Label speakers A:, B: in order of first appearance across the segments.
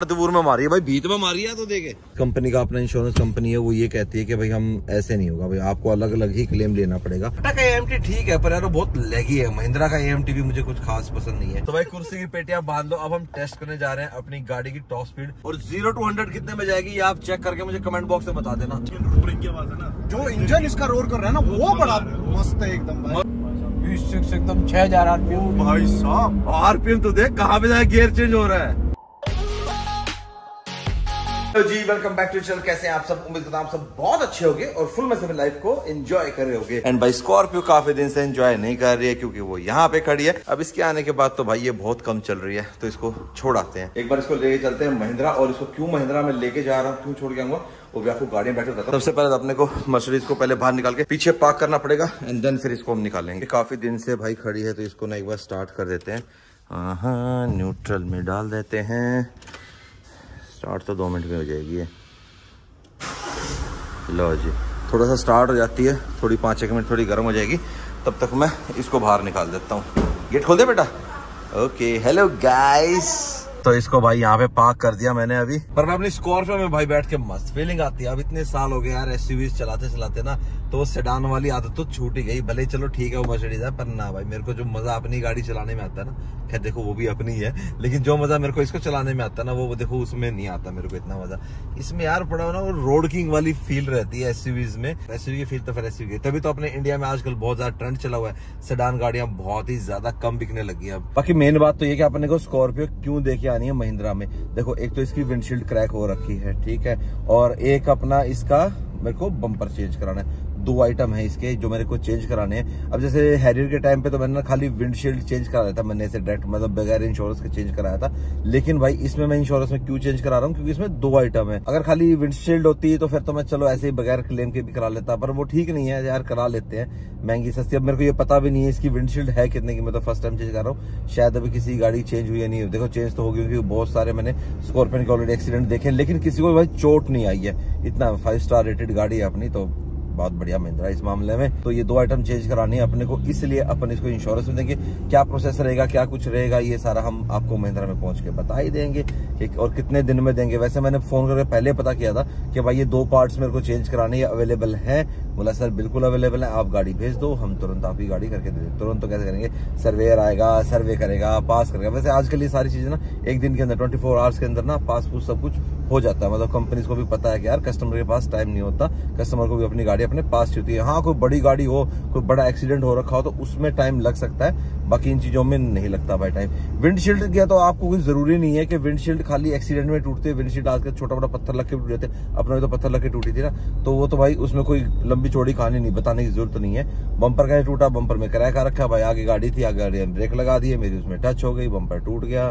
A: दूर में मारी है भाई भीत में मारी है तो देखे। कंपनी का अपना इंश्योरेंस कंपनी है वो ये कहती है कि भाई हम ऐसे नहीं होगा भाई आपको अलग अलग ही क्लेम लेना पड़ेगा। टाटा का एएमटी ठीक है पर यार वो बहुत लगी है। महिंद्रा का एएमटी भी मुझे कुछ खास पसंद नहीं है। तो भाई कुर्सी की पेटियाँ बाँध लो अब हम टेस्ट करने जा रहे हैं अपनी गाड़ी की टॉप स्पीड और ज़ीरो टू हंड्रेड कितने में जाएगी ये आप चेक करके मुझे कमेंट बॉक्स में बता देना।
B: जो इंजन इसका रोर कर रहा है ना वो बड़ा मस्त है एकदम
A: एकदम छह हज़ार आरपीएम।
B: भाई साहब
A: आरपीएम तो देख कहाँ पे जाए गियर चेंज हो रहा है। तो जी वेलकम बैक टू चैनल कैसे हैं आप सब? उम्मीद करता हूँ आप सब बहुत अच्छे होंगे और फुल में लाइफ को एंजॉय कर रहे होगे। एंड भाई स्कॉर्पियो काफ़ी दिन से एंजॉय नहीं कर रही है क्योंकि वो यहाँ पे खड़ी है। अब इसके आने के बाद तो भाई ये बहुत कम चल रही है तो इसको छोड़ आते हैं। एक बार इसको लेके चलते हैं महिंद्रा और इसको क्यों महिंद्रा में लेके जा रहा हूँ क्यों छोड़ के आऊँगा वो भी आपको गाड़ी में बैठे बताता सबसे पहले तो अपने को मर्सिडीज को पहले बाहर निकाल के पीछे पार्क करना पड़ेगा एंड देन फिर इसको हम निकालेंगे। काफ़ी दिन से भाई खड़ी है तो इसको ना एक बार स्टार्ट कर देते हाँ। न्यूट्रल में डाल देते हैं। स्टार्ट तो दो मिनट में हो जाएगी ये। लो जी। थोड़ा सा स्टार्ट हो जाती है, थोड़ी पाँच, एक मिनट थोड़ी गर्म हो जाएगी। तब तक मैं इसको बाहर निकाल देता हूँ। गेट खोल दे बेटा। ओके हेलो गाइस तो इसको भाई यहाँ पे पार्क कर दिया मैंने अभी। पर मैं अपनी स्कॉर्पियो में भाई बैठ के मस्त फीलिंग आती है। अब इतने साल हो गए यार एस चलाते चलाते ना। तो सेडान वाली आदत तो छूट ही गई। भले चलो ठीक है, वो मर्सिडीज है, पर ना भाई, मेरे को जो मज़ा अपनी गाड़ी चलाने में आता है ना, खैर देखो, वो भी अपनी है, लेकिन जो मज़ा मेरे को इसको चलाने में आता है ना, वो देखो, उसमें नहीं आता मेरे को इतना मज़ा। इसमें यार पड़ा ना, वो रोड किंग वाली फील रहती है एस में। एस की फील तो फिर एस की। तभी तो अपने इंडिया में आजकल बहुत ज़्यादा ट्रेंड चला हुआ है। सेडान गाड़ियाँ बहुत ही ज़्यादा कम बिकने लगी है बाकी मेन बात तो ये कि अपने को स्कॉर्पियो क्यों देखे आनी है महिंद्रा में? देखो, एक तो इसकी विंडशील्ड क्रैक हो रखी है, ठीक है, और एक अपना इसका मेरे को बम्पर चेंज कराना है। दो आइटम है इसके जो मेरे को चेंज कराने हैं। अब जैसे हैरियर के टाइम पे तो मैंने ना खाली विंडशील्ड चेंज करा था, मैंने इसे डायरेक्ट मतलब बगैर इंश्योरेंस के चेंज कराया था। लेकिन भाई, इसमें मैं इंश्योरेंस में क्यों चेंज करा रहा हूँ? क्योंकि इसमें दो आइटम है। अगर खाली विंडशील्ड होती तो फिर तो मैं चलो ऐसे ही बगैर क्लेम के भी करा लेता, पर वो ठीक नहीं है यार, करा लेते हैं। महँगी सस्ती, अब मेरे को ये पता भी नहीं है इसकी विंडशील्ड है कितने की, मैं तो फ़र्स्ट टाइम चेंज कर रहा हूँ। शायद अभी किसी गाड़ी चेंज हुई है, नहीं, देखो चेंज तो होगी, क्योंकि बहुत सारे मैंने स्कॉर्पियन के ऑलरेडी एक्सीडेंट देखे लेकिन किसी को भाई चोट नहीं आई है। इतना फाइव स्टार रेटेड गाड़ी है अपनी तो बहुत बढ़िया महिंद्रा इस मामले में। तो ये दो आइटम चेंज करानी है अपने को, इसलिए अपन इसको इंश्योरेंस में देंगे। क्या प्रोसेस रहेगा, क्या कुछ रहेगा, ये सारा हम आपको महिंद्रा में पहुँच के बता ही देंगे और कितने दिन में देंगे। वैसे मैंने फ़ोन करके पहले पता किया था कि भाई ये दो पार्ट्स मेरे को चेंज कराने अवेलेबल है। बोला, सर, बिल्कुल अवेलेबल है, आप गाड़ी भेज दो, हम तुरंत आपकी गाड़ी करके दे तुरंत तो कैसे करेंगे? सर्वेयर आएगा, सर्वे करेगा, पास करेगा। वैसे आजकल ये सारी चीज़ें ना, एक दिन के अंदर, ट्वेंटी फोर आवर्स के अंदर ना पास पूस सब कुछ हो जाता है। मतलब कंपनीज़ को भी पता है कि यार कस्टमर के पास टाइम नहीं होता। कस्टमर को भी अपनी गाड़ी अपने पास होती है। हाँ कोई बड़ी गाड़ी हो, कोई बड़ा एक्सीडेंट हो रखा हो तो उसमें टाइम लग सकता है। बाकी इन चीज़ों में नहीं लगता भाई टाइम विंडशील्ड गया तो आपको कोई ज़रूरी नहीं है कि विंडशील्ड खाली एक्सीडेंट में टूटते विंडशील्ड आजकल छोटा बड़ा पत्थर लग के टूट जाते अपने तो पत्थर लग के टूटी थी ना। तो वो तो भाई उसमें कोई लंबी चौड़ी कहानी नहीं, बताने की ज़रूरत नहीं है। बम्पर का टूटा, बम्पर में क्रैक आ रखा, भाई आगे गाड़ी थी, आगे गाड़ी ब्रेक लगा दी है मेरी उसमें टच हो गई, बम्पर टूट गया।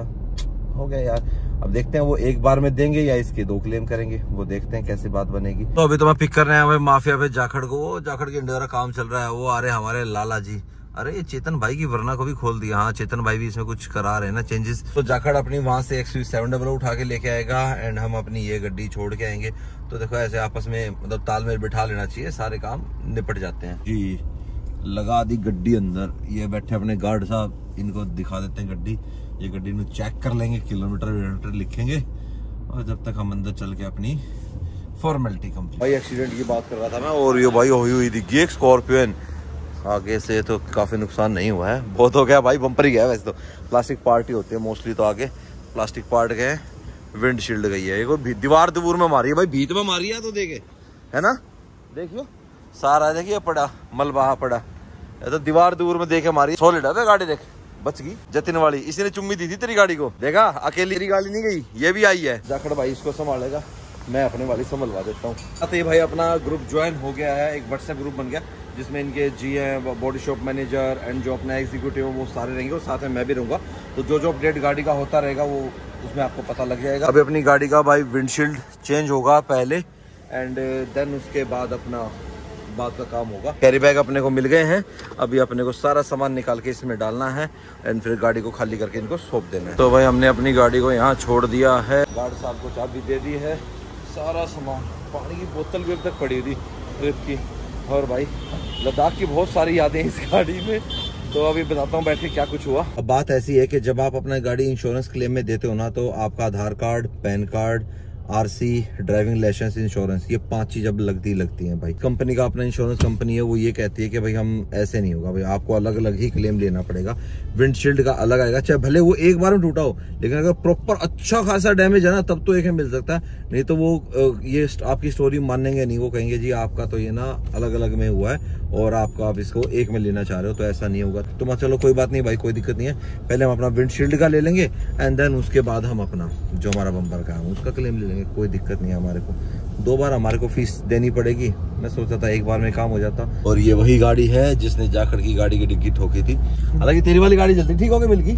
A: हो गया यार। अब देखते हैं वो एक बार में देंगे या इसके दो क्लेम करेंगे, वो देखते हैं कैसी बात बनेगी। तो अभी तो मैं पिक कर रहे हैं माफिया पे जाखड़ को जाखड़ के इंडिया काम चल रहा है, वो आ रहे हमारे लाला जी। अरे, ये चेतन भाई की वरना को भी खोल दिया। हाँ चेतन भाई भी इसमें कुछ करा रहे हैं ना चेंजेस तो जाखड़ अपनी वहाँ से एक्स सेवन डबल उठा के लेके आएगा एंड हम अपनी ये गड्डी छोड़ के आएँगे। तो देखो ऐसे आपस में मतलब तालमेल बिठा लेना चाहिए सारे काम निपट जाते हैं। जी लगा दी गड्डी अंदर। ये बैठे अपने गार्ड साहब इनको दिखा देते हैं गड्डी। ये गड्डी में चेक कर लेंगे किलोमीटर विलोमीटर लिखेंगे और जब तक हम अंदर चल के अपनी फॉर्मेलिटी कंप्लीट भाई एक्सीडेंट की बात कर रहा था मैं और ये भाई हुई हुई थी एक स्कॉर्पियन आगे से तो काफ़ी नुकसान नहीं हुआ है। बहुत हो गया भाई बम्पर ही गया वैसे तो। प्लास्टिक पार्ट ही होते हैं मोस्टली तो आगे। प्लास्टिक पार्ट गए विंड शील्ड गई है। एक दीवार दूर में मारी है। भाई, भीत में मारी है तो देखे। है ना? देखियो। सारा देखिए पड़ा। मलबा पड़ा। तो दीवार दूर में देखे मारी। सॉलिड है गाड़ी? देख। बच गई। जतिन वाली। इसी ने चुम्मी दी थी तेरी गाड़ी को। देखा? अकेली तेरी गाड़ी नहीं गई। ये भी आई है। जाखड़ भाई, इसको संभालेगा। मैं अपने वाली संभलवा देता हूँ। तो भाई, अपना ग्रुप ज्वाइन हो गया है। एक व्हाट्सएप ग्रुप बन गया, जिसमें इनके जी हैं बॉडी शॉप मैनेजर एंड जो अपना एग्जीक्यूटिव वो सारे रहेंगे और साथ में मैं भी रहूँगा। तो जो जो अपडेट गाड़ी का होता रहेगा, वो उसमें आपको पता लग जाएगा। अभी अपनी गाड़ी का भाई विंडशील्ड चेंज होगा पहले एंड देन उसके बाद अपना बात का काम होगा। कैरी बैग अपने को मिल गए हैं। अभी अपने को सारा सामान निकाल के इसमें डालना है एंड फिर गाड़ी को खाली करके इनको सौंप देना है। तो भाई हमने अपनी गाड़ी को यहाँ छोड़ दिया है। गार्ड साहब को चाबी दे दी है। सारा सामान, पानी की बोतल भी अब तक पड़ी थी ट्रिप की। और भाई, लद्दाख की बहुत सारी यादें इस गाड़ी में। तो अभी बताता हूँ बैठ के क्या कुछ हुआ। अब बात ऐसी है कि जब आप अपना गाड़ी इंश्योरेंस क्लेम में देते हो ना तो आपका Aadhaar card, PAN card RC, driving licence insurance ये पाँच चीज़ अब लगती लगती हैं भाई। कंपनी का अपना इंश्योरेंस कंपनी है, वो ये कहती है कि भाई हम ऐसे नहीं होगा, भाई आपको अलग अलग ही क्लेम लेना पड़ेगा। विंडशील्ड का अलग आएगा, चाहे भले वो एक बार में टूटा हो, लेकिन अगर प्रॉपर अच्छा खासा डैमेज है ना, तब तो एक ही मिल सकता है। नहीं तो वो ये आपकी स्टोरी मानेंगे नहीं, वो कहेंगे, जी, आपका तो ये ना अलग अलग में हुआ है, और आपका आप इसको एक में लेना चाह रहे हो तो ऐसा नहीं होगा। तो मैं चलो, कोई बात नहीं भाई, कोई दिक्कत नहीं है। पहले हम अपना विंडशील्ड का ले लेंगे एंड देन उसके बाद हम अपना, जो हमारा बम्पर का है उसका क्लेम ले लेंगे। कोई दिक्कत नहीं है हमारे को। दो बार हमारे को फ़ीस देनी पड़ेगी। मैं सोचा था एक बार में काम हो जाता। और ये वही गाड़ी है जिसने जाखड़ की गाड़ी की डिग्गी ठोकी थी। हालाँकि तेरी वाली गाड़ी जल्दी ठीक होगी गई? मिल गई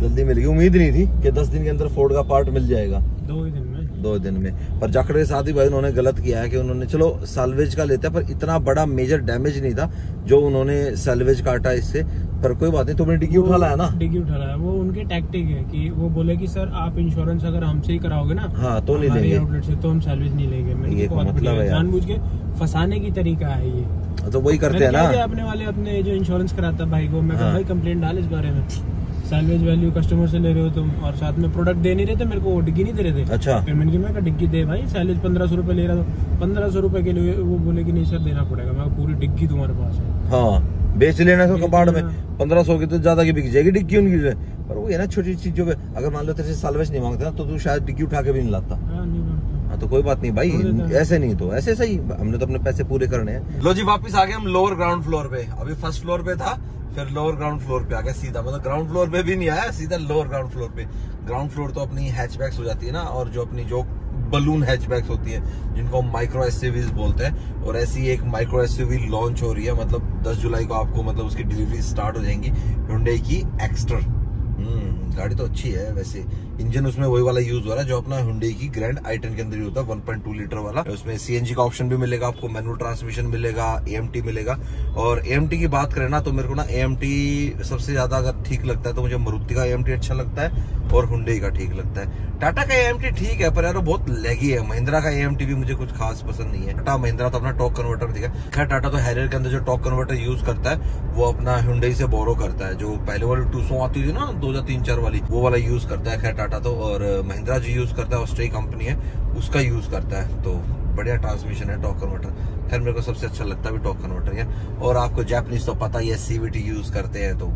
A: जल्दी मिल। गई। उम्मीद नहीं थी कि दस दिन के अंदर फोर्ड का पार्ट मिल जाएगा।
B: दो ही दिन
A: दो दिन में। पर जाखड़ के साथ ही भाई उन्होंने गलत किया है कि उन्होंने चलो सैलवेज का लेते हैं पर इतना बड़ा मेजर डैमेज नहीं था जो उन्होंने सैलवेज काटा इससे। पर कोई बात नहीं तुमने डिग्गी उठा लाया ना?
B: डिग्गी उठा लाया वो उनके टैक्टिक है कि वो बोले कि सर आप इंश्योरेंस अगर हमसे ही कराओगे ना
A: हाँ तो नहीं लेंगे।
B: आउटलेट से तो हम सर्विस नहीं लेंगे।
A: ये
B: बहुत
A: मतलब है।
B: जानबूझ के फंसाने की तरीका है ये।
A: तो वही करते हैं ना?
B: अपने वाले अपने जो इंश्योरेंस कराता भाई को? मैं
A: हाँ।
B: भाई कंप्लेंट डाल इस बारे में। सैलवेज वैल्यू कस्टमर से ले रहे हो तुम और साथ में प्रोडक्ट दे नहीं रहे थे मेरे को डिग्गी नहीं दे रहे थे।
A: अच्छा।
B: फिर मैंने कहा मैं कहा, डिग्गी दे भाई सैलवेज पंद्रह सौ रुपए ले रहा था। पंद्रह सौ रुपए के लिए वो बोले कि नहीं सर देना पड़ेगा। मैं पूरी डिग्गी तुम्हारे पास है।
A: हाँ बेच लेना तो
B: बेच
A: कपाड़ में। पंद्रह सौ की तो ज़्यादा की बिक जाएगी डिग्गी उनकी पर वो है ना छोटी चीज़ों पे अगर मान लो तेरे से सालवेज नहीं मांगते ना तो तू शायद डिग्गी उठा के भी नहीं लाता।
B: हाँ, नहीं।
A: हाँ तो कोई बात नहीं भाई। ऐसे नहीं तो ऐसे सही। हमने तो अपने पैसे पूरे करने हैं। लो जी वापस आ गए हम लोअर ग्राउंड फ्लोर पे। अभी फ़र्स्ट फ्लोर पे था। फिर लोअर ग्राउंड फ्लोर पे आ गया सीधा। मतलब ग्राउंड फ्लोर पे भी नहीं आया, सीधा लोअर ग्राउंड फ्लोर पे। ग्राउंड फ्लोर तो अपनी हैचबैक्स हो जाती है ना, और जो अपनी जो बलून हैचबैक्स होती है, जिनको हम माइक्रो एसयूवीज बोलते हैं, और ऐसी एक माइक्रो एसयूवी लॉन्च हो रही है मतलब 10 जुलाई को आपको मतलब उसकी डिलीवरी स्टार्ट हो जाएँगी Hyundai की एक्स्ट्रा हम्म गाड़ी तो अच्छी है वैसे। इंजन उसमें वही वाला यूज़ हो रहा है, जो अपना Hyundai की ग्रैंड आई के अंदर होता है 1.2 लीटर वाला। उसमें सीएनजी का ऑप्शन भी मिलेगा आपको मैनुअल ट्रांसमिशन मिलेगा एएमटी मिलेगा। और एएमटी की बात करें ना तो मेरे को ना एएमटी सबसे ज़्यादा अगर ठीक लगता है तो मुझे मारुति का एएमटी अच्छा लगता है और हुडे का ठीक लगता है। टाटा का एएमटी ठीक है, पर यार बहुत लेगी है। महिंद्रा का एएमटी भी मुझे कुछ खास पसंद नहीं है। टाटा महिंद्रा तो अपना टॉक कन्वर्टर दिखा। खैर टाटा तो हैरियर के अंदर जो टॉक कन्वर्टर यूज़ करता है, वो अपना Hyundai से बोरो करता है, जो पहले वाली टू आती थी ना, दो हज़ार तीन चार वाली, वो वाला यूज़ करता है। खैर टाटा तो और महिंद्रा जो यूज़ करता है ऑस्ट्रेलिया कंपनी है, उसका यूज़ करता है। तो बढ़िया ट्रांसमिशन है टॉक कन्वर्टर खैर, मेरे को सबसे अच्छा लगता भी टॉक कन्वर्टर है और आपको जैपनीज तो पता ही है सीवीटी यूज़ करते हैं तो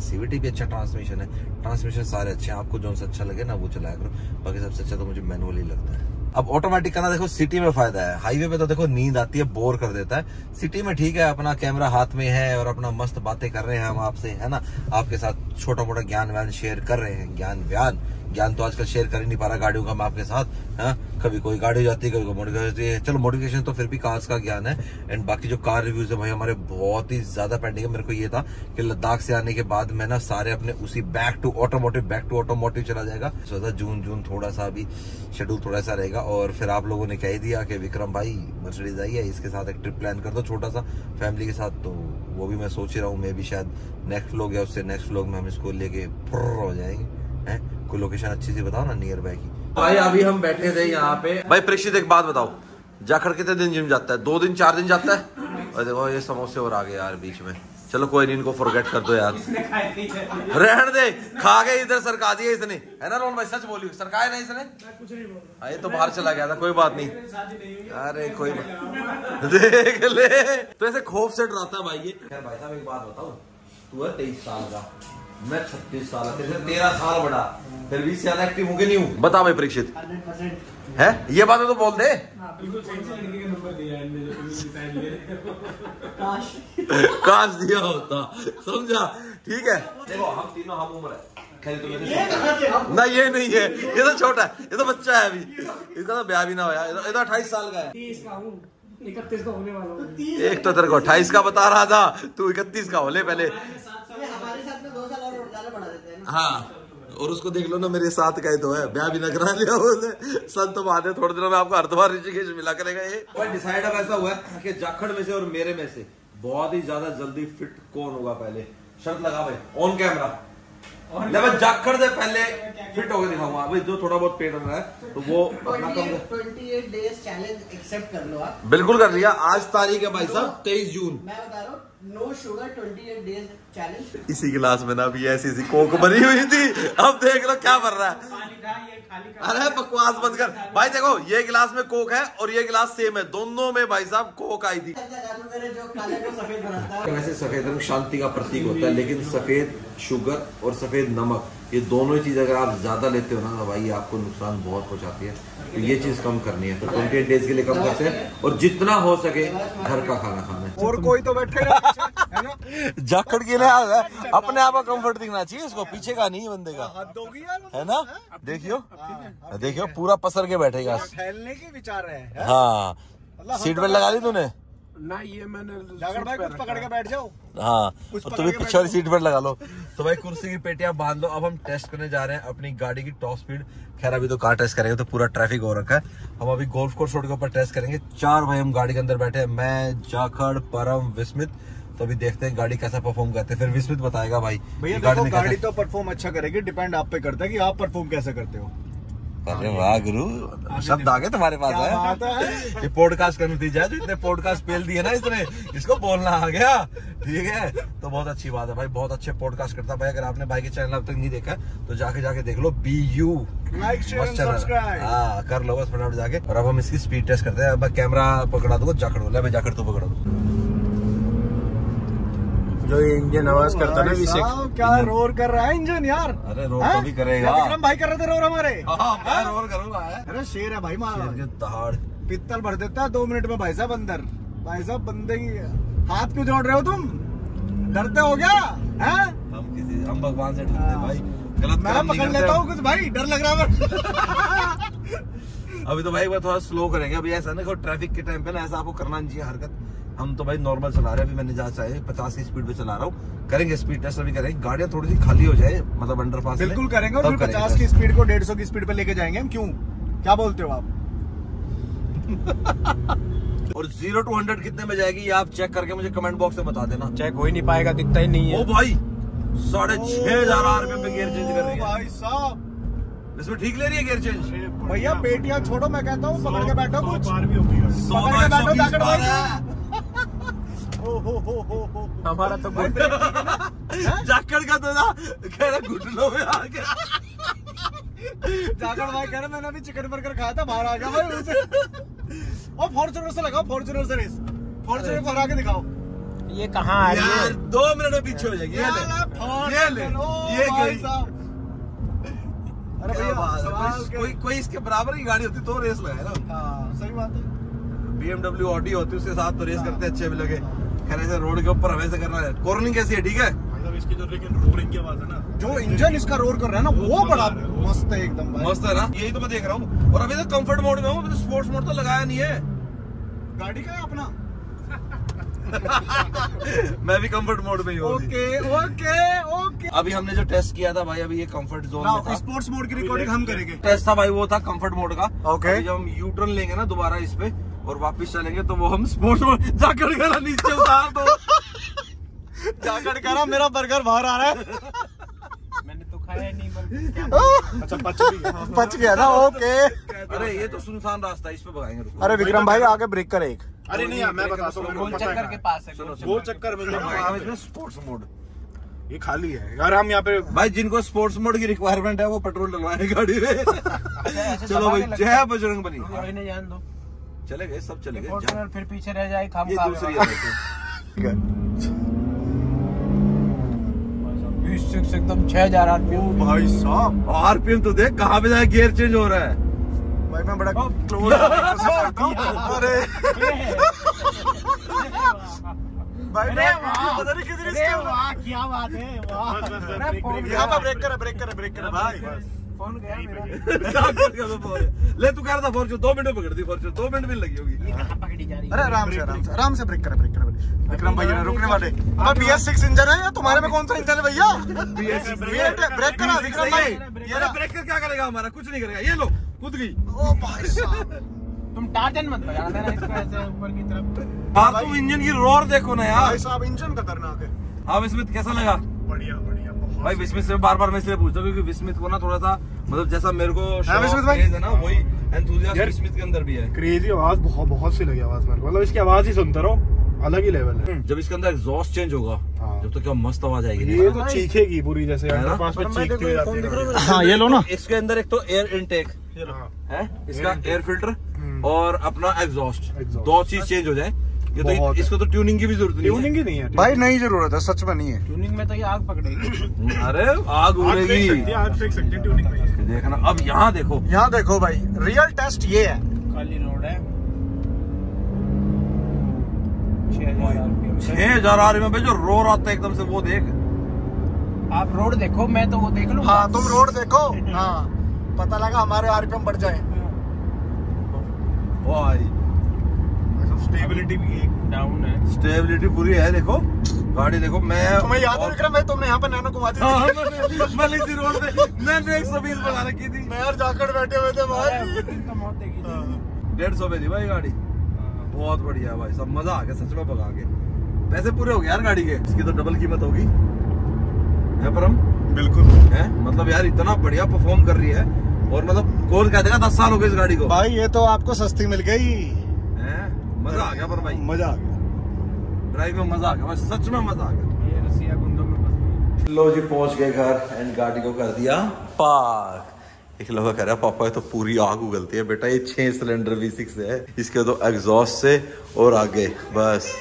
A: सीवीटी भी अच्छा ट्रांसमिशन है। ट्रांसमिशन सारे अच्छे हैं। आपको जो सा अच्छा लगे ना, वो चलाया करो। बाकी सबसे अच्छा तो मुझे मैनुअल ही लगता है। अब ऑटोमेटिक का ना देखो सिटी में फ़ायदा है। हाईवे पे तो देखो, नींद आती है बोर कर देता है। सिटी में ठीक है, अपना कैमरा हाथ में है और अपना मस्त बातें कर रहे हैं हम आपसे, है ना? आपके साथ छोटा मोटा ज्ञान व्यान शेयर कर रहे हैं। ज्ञान व्यान ज्ञान तो आजकल शेयर कर ही नहीं पा रहा गाड़ियों का मैं आपके साथ हाँ? कभी कोई गाड़ी जाती है, कभी कोई होती है। चलो मॉडिफिकेशन तो फिर भी कार्स का ज्ञान है। एंड बाकी जो कार रिव्यूज़ है भाई, हमारे बहुत ही ज़्यादा पेंडिंग है। मेरे को ये था कि लद्दाख से आने के बाद मैं ना सारे अपने उसी back to automotive back to automotive चला जाएगा। सोचा जून जून थोड़ा सा अभी शेड्यूल थोड़ा सा रहेगा। और फिर आप लोगों ने कह ही दिया कि विक्रम भाई मर्सिडीज आई है, इसके साथ एक ट्रिप प्लान कर दो छोटा सा फैमिली के साथ। तो वो भी मैं सोच ही रहा हूँ, मैं भी शायद नेक्स्ट व्लॉग या उससे नेक्स्ट व्लॉग में हम इसको लेके हो जाएँगे। हैं कोई लोकेशन अच्छी सी बताओ ना नियर बाय की। भाई अभी हम बैठे थे यहाँ पे। भाई प्रेक्षित एक बात बताओ। जाखड़ कितने दिन जिम जाता है? दो दिन चार दिन जाता है? और देखो ये समोसे और आ गए यार बीच में। चलो कोई नहीं इनको फॉरगेट कर दो यार। रहन दे खा के इधर सरका दिया इसने। है ना रोहन भाई सच बोली सरकाया नहीं इसने?
B: कुछ नहीं बोल
A: हाँ, ये तो बाहर चला गया था कोई बात नहीं। अरे कोई बात देख ले। तो ऐसे खौफ से डराता भाई ये। भाई साहब एक बात बताओ। तू है तेईस साल का। मैं छत्तीस साल का तेरे तेरह साल बड़ा फिर भी ज़्यादा एक्टिव हूँ कि नहीं हूँ बता भाई परीक्षित। है? ये बात तो बोल दे
B: है
A: काश। दिया होता। समझा? ठीक है। देखो हम तीनों हम उम्र है। तो ना ये नहीं है। ये तो छोटा है। ये तो बच्चा है अभी। इसका तो ब्याह भी ना होया ये तो- तो अट्ठाईस साल है।
B: का हूँ। इकतीस का होने वाला
A: एक तो तेरे को अट्ठाईस का बता रहा था। तू इकतीस का हो ले पहले
C: हमारे साथ में दो साल और ज़्यादा बढ़ा देते हैं
A: और उसको देख लो ना मेरे साथ का ही तो है। ब्याह भी न करा लिया उसने। संत तो बाद में थोड़े दिनों में आपको हरिद्वार ऋषिकेश मिला करेगा ये। डिसाइड अब ऐसा हुआ है कि जाखड़ में से और मेरे में से बहुत ही ज़्यादा जल्दी फिट कौन होगा पहले? शर्त लगा भाई ऑन कैमरा जाखड़ दे पहले फिट होके दिखाऊँगा। भाई जो थोड़ा बहुत पेट रहा है तो वो अपना कम कर-
C: ट्वेंटी डेज़ चैलेंज एक्सेप्ट कर लो आप।
A: बिल्कुल कर लिया। आज तारीख है भाई साहब तेईस जून।
C: मैं बता रहा हूँ no sugar twenty days challenge
A: इसी गिलास में ना भी ऐसी ऐसी कोक बनी हुई थी। अब देख लो क्या बन रहा है। अरे बकवास बंद कर। भाई देखो ये गिलास में कोक है और ये गिलास सेम है। दोनों में भाई साहब कोक आई थी।
C: मेरे जो काले को सफ़ेद बनाता है।
A: वैसे सफ़ेद रंग शांति का प्रतीक होता है लेकिन सफ़ेद शुगर और सफ़ेद नमक ये दोनों ही चीज़ अगर आप ज़्यादा लेते हो ना तो भाई आपको नुकसान बहुत पहुंचाती है। तो ये चीज़ कम करनी है। तो ट्वेंटी डेज़ के लिए कम करते हैं और जितना हो सके घर का खाना खाना। है
D: और कोई तो बैठे
A: जाखड़ के लिए अपने आप का कंफर्ट दिखना चाहिए इसको पीछे का नहीं बंदे का।
D: हद
A: है ना? देखियो। देखियो पूरा पसर के बैठेगा।
D: फैलने के विचार है हाँ?
A: सीट बेल्ट लगा ली तूने?
B: ना ये मैंने
D: भाई कुछ पकड़ के बैठ जाओ।
A: हाँ
D: पकड़ के
A: पीछे वाली सीट पर लगा लो। तो भाई कुर्सी की पेटियाँ बाँध लो। अब हम टेस्ट करने जा रहे हैं अपनी गाड़ी की टॉप स्पीड खैर अभी तो कार टेस्ट करेंगे तो पूरा ट्रैफ़िक हो रखा है। हम अभी गोल्फ कोर्स रोड के ऊपर टेस्ट करेंगे। चार भाई हम गाड़ी के अंदर बैठे हैं। मैं जाखड़ परम विस्मित। तो अभी देखते हैं गाड़ी कैसा परफॉर्म करते हैं। फिर विस्मित बताएगा भाई
D: भैया
A: कि
D: देखो गाड़ी तो परफॉर्म अच्छा करेगी डिपेंड आप पे करता है कि आप परफॉर्म कैसे करते हो।
A: अरे वाह गुरु शब्द आ गए तुम्हारे पास है? ये पॉडकास्ट करने दी जाए जो इतने पॉडकास्ट पेल दिए ना इसने। इसको बोलना आ गया। ठीक है? तो बहुत अच्छी बात है भाई बहुत अच्छे पॉडकास्ट करता है भाई। अगर आपने भाई के चैनल अब तक नहीं देखा तो जाके जाके देख लो। बी यू हाँ कर लो बस फटाफट जाके। और अब हम इसकी स्पीड टेस्ट करते हैं। अब मैं कैमरा पकड़ा दूँगा जाकड़ ले। जाकड़ तू पकड़ा दू।
B: जो इंजन आवाज़ करता ना विशेष
D: क्या रोर कर रहा है इंजन यार?
A: अरे रोर तो भी करेगा।
D: विक्रम भाई कर रहे थे रोर हमारे।
A: हाँ मैं रोर करूँगा
D: अरे शेर है भाई मारा
A: दहाड़।
D: पित्तल भर देता है दो मिनट में भाई साहब अंदर। भाई साहब बंदे की हाथ क्यों जोड़ रहे हो तुम? डरते हो क्या? हैं?
A: हम किसी हम भगवान से डरते भाई। गलत
D: मैं पकड़ लेता हूँ। कुछ भाई डर लग रहा है
A: अभी तो भाई थोड़ा स्लो करेंगे। अभी ऐसा ना ट्रैफ़िक के टाइम पे ना ऐसा आपको करना नहीं चाहिए हरकत। हम तो भाई नॉर्मल चला रहे हैं अभी मैंने जहाँ चाहे पचास की स्पीड पे चला रहा हूँ। करेंगे स्पीड टेस्ट अभी करेंगे। गाड़ियाँ थोड़ी सी खाली हो जाए मतलब अंडर पास
D: बिल्कुल करेंगे और फिर पचास की स्पीड को डेढ़ सौ की स्पीड पे लेके जाएँगे। हम क्यों? क्या बोलते हो आप?
A: और ज़ीरो टू हंड्रेड कितने में जाएगी ये आप चेक करके मुझे कमेंट बॉक्स में बता देना।
B: चेक हो ही नहीं पाएगा दिखता ही नहीं है।
A: ओ भाई साढ़े छह हज़ार आरपीएम पे गियर चेंज कर रही है।
D: भाई साहब।
A: इसमें ठीक ले रही है गियर चेंज
D: भैया पेटियाँ छोड़ो मैं कहता हूँ पकड़ के बैठो कुछ।
A: सौ
D: पकड़ के बैठो
B: हमारा तो
A: जाकड़ का तो ना कह रहा घुटनों में आ गया।
D: जाकर भाई कह रहे मैंने अभी चिकन बर्गर खाया था बाहर आ गया भाई उसे और फॉर्चुनर से लगाओ फॉर्चुनर से रेस फॉर्चुनर को हरा के दिखाओ।
B: ये कहाँ आ रही है?
A: दो मिनट में पीछे हो जाएगी। ये ले। ये ले। ये गई।
D: अरे भैया
A: है, कोई- कोई इसके बराबर की गाड़ी होती तो रेस लगाए ना।
D: हाँ सही बात है।
A: BMW ऑडी होती उसके साथ तो रेस करते अच्छे भी लगे। खैर ऐसे रोड के ऊपर हमें से करना है। कॉर्निंग कैसी है? ठीक है?
E: इसकी जो लेकिन रोरिंग की आवाज़ है ना।
D: जो इंजन इसका रोर कर रहा है ना वो बड़ा मस्त है एकदम
A: मस्त है ना? यही तो मैं देख रहा हूँ। और अभी तो कंफर्ट मोड में हूँ तो स्पोर्ट्स मोड तो लगाया नहीं है।
D: गाड़ी का है अपना?
A: मैं भी कंफर्ट मोड में ही हूँ।
D: Okay okay okay.
A: अभी हमने जो टेस्ट किया था भाई अभी ये कंफर्ट जोन में था।
D: स्पोर्ट्स मोड की रिकॉर्डिंग हम करेंगे।
A: टेस्ट था भाई वो था कंफर्ट मोड का।
D: Okay
A: Okay. जब हम यू टर्न लेंगे ना दोबारा इस पे और वापस चलेंगे तो वो हम स्पोर्ट्स मोड जाकर करा नीचे उतार दो।
D: जाकर कह रहा मेरा बर्गर बाहर आ रहा है।
B: मैंने तो खाया ही नहीं
E: अच्छा पच गया।
D: ना ओके।
A: अरे ये तो सुनसान रास्ता है इस पे भगाएँगे
D: अरे विक्रम भाई आगे ब्रेक कर एक।
E: अरे नहीं मैं बताता हूँ
B: गोल चक्कर के पास है गोल
E: चक्कर में
A: इसमें स्पोर्ट्स मोड
E: ये खाली है। यार हम यहाँ पे
A: भाई जिनको स्पोर्ट्स मोड की रिक्वायरमेंट है वो पेट्रोल डलवाए गाड़ी में। चलो भाई जय बजरंग बली
B: तो जान दो।
A: चले गए सब चले गए।
B: फॉर्च्यूनर फिर पीछे रह जाए खाम
A: दूसरी है।
B: एकदम छह हज़ार आरपीएम।
D: भाई साहब
A: आरपीएम तो देख कहाँ पे जाए गियर चेंज हो रहा है।
D: भाई मैं बड़ा क्लोज अरे। भाई मैं पता नहीं कितनी
B: क्या बात है वाह।
D: यहाँ पे ब्रेक कर ब्रेक कर ब्रेक कर। भाई
B: फ़ोन गया मेरा।
A: तो ले तू कह रहा था फॉर्चून दो मिनट में पकड़ दी फॉर्चून दो मिनट भी लगी होगी।
B: ये कहाँ पकड़ी जा रही है?
D: अरे आराम से आराम से आराम से ब्रेक कर ब्रेक कर विक्रम भैया ने रुकने वाले। अब बी एस सिक्स इंजन है या तुम्हारे में कौन सा इंजन है भैया? ब्रेक करा विक्रम भाई।
A: ये ना ब्रेकर क्या करेगा हमारा? कुछ नहीं करेगा। ये लो कूद गई।
D: ओ भाई साहब।
B: तुम टार्जन मत देना इसको ऐसे ऊपर की तरफ़
A: हाँ तुम इंजन की रोर देखो ना यार।
D: भाई साहब इंजन खतरनाक है।
A: हाँ स्मिथ कैसा लगा?
E: बढ़िया बढ़िया।
A: भाई विस्मित से बार बार मैं इसलिए पूछता हूँ क्योंकि विस्मित को ना थोड़ा सा मतलब जैसा मेरे को
D: हाँ, विस्मित भाई।
A: है ना वही विस्मित के अंदर भी है।
E: क्रेजी आवाज़ बहुत बहुत सी लगी आवाज़ मेरे को। मतलब इसकी आवाज़ ही सुनते रहो अलग ही लेवल है।
A: जब इसके अंदर एग्जॉस्ट चेंज होगा
E: हाँ।
A: जब तो क्या मस्त आवाज़ आएगी
E: ये तो चीखेगी पूरी जैसे
A: है?
E: अंडरपास में चीखती हुई जाती है
D: हाँ। ये लो ना।
A: इसके अंदर एक तो एयर इनटेक
E: हाँ।
A: है? इसका एयर फ़िल्टर
E: हम्म।
A: और अपना एग्जॉस्ट दो चीज़ चेंज हो जाए। ये तो इसको तो ट्यूनिंग की भी ज़रूरत नहीं
E: ट्यूनिंग ही नहीं है
D: भाई नहीं ज़रूरत है सच में नहीं है।
B: ट्यूनिंग में तो ये आग पकड़ेगी।
A: अरे आग उड़ेगी।
E: सकती फेंक सकती है ट्यूनिंग में
A: देखना अब यहाँ देखो।
D: यहाँ देखो भाई रियल टेस्ट ये है।
B: खाली रोड है। छह हज़ार आरपीएम
A: छह हज़ार आ रही में जो रो रहा था एकदम से वो देख।
B: आप रोड देखो मैं तो वो देख लू
D: हाँ तुम रोड देखो। हाँ पता लगा हमारे आरपीएम बढ़ जाए।
A: भाई
E: स्टेबिलिटी भी एक
B: डाउन है।
A: स्टेबिलिटी पूरी है देखो। गाड़ी देखो मैं
D: तुम्हें याद है विक्रम भाई तुमने यहाँ पे नैनो घुमा दी
A: हाँ,
D: थी
A: मैंने रोड पे मैंने एक सौ बीस बना रखी थी।
D: मैं यार जाकर बैठे हुए थे भाई
B: मौत देगी थी।
A: डेढ़ सौ पे थी भाई गाड़ी। बहुत बढ़िया भाई सब मज़ा आ गया सच में भगा के। पैसे पूरे हो गए यार गाड़ी के। इसकी तो डबल कीमत होगी। है परम?
E: बिल्कुल।
A: है? मतलब यार इतना बढ़िया परफॉर्म कर रही है। और मतलब कौन कह देगा दस साल हो गए इस गाड़ी को।
D: भाई ये तो आपको सस्ती मिल गई।
A: है? मज़ा आ गया पर भाई।
D: मज़ा आ गया।
A: ड्राइव में मज़ा आ गया बस सच में मज़ा आ गया।
B: ये रसिया गुंदों में फंस
A: लो जी पहुँच गए घर एंड गाड़ी को कर दिया। पार्क। एक लोग कह रहा है पापा ये तो पूरी आग उगलती है बेटा ये छह सिलेंडर वी सिक्स है। इसके तो एग्जॉस्ट से और आगे बस।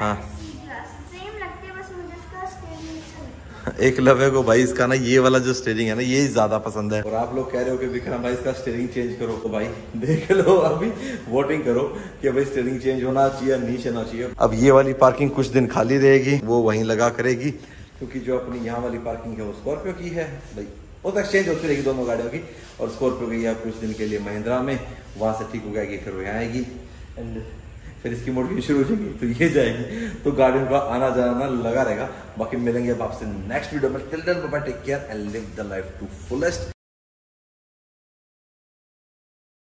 A: हाँ
F: सेम लगती है बस मुझे इसका स्टेरिंग अच्छा लगता है
A: एक लवे को भाई, इसका ना ये वाला जो स्टेरिंग है ना, ये ज़्यादा पसंद है। और आप लोग कह रहे हो कि विक्रम भाई, इसका स्टेरिंग चेंज करो। तो भाई, देख लो, अभी वोटिंग करो कि भाई स्टेरिंग चेंज होना चाहिए, नीचे होना चाहिए। अब ये वाली पार्किंग कुछ दिन खाली रहेगी, वो वहीं लगा करेगी, क्योंकि जो अपनी यहाँ वाली पार्किंग है, वो स्कॉर्पियो की है। भाई, वो तो एक्सचेंज होती रहेगी दोनों गाड़ियों की। और स्कॉर्पियो की कुछ दिन के लिए महिंद्रा में, वहाँ से ठीक हो जाएगी, फिर वो आएगी। एंड फिर इसकी मोड़की शुरू हो जाएगी तो ये जाएगी। तो गाड़ियों का आना जाना लगा रहेगा। बाकी मिलेंगे अब आपसे नेक्स्ट वीडियो में। Till then bye take care and live the life to fullest